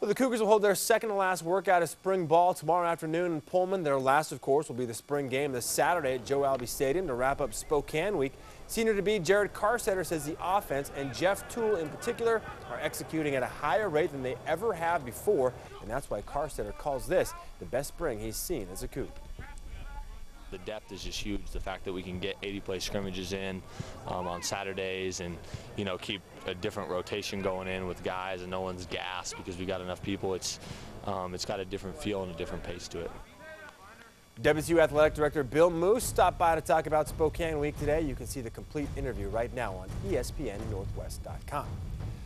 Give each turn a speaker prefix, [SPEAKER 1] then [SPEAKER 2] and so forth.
[SPEAKER 1] Well, the Cougars will hold their second to last workout of spring ball tomorrow afternoon in Pullman. Their last, of course, will be the spring game this Saturday at Joe Albi Stadium to wrap up Spokane week. Senior to be Jared Karstetter says the offense and Jeff Tuel in particular are executing at a higher rate than they ever have before, and that's why Karstetter calls this the best spring he's seen as a Coug.
[SPEAKER 2] The depth is just huge. The fact that we can get 80 play scrimmages in um, on Saturdays and, you know, keep a different rotation going in with guys and no one's gassed because we got enough people. It's, um, it's got a different feel and a different pace to it.
[SPEAKER 1] WSU Athletic Director Bill Moos stopped by to talk about Spokane Week today. You can see the complete interview right now on ESPNNorthwest.com.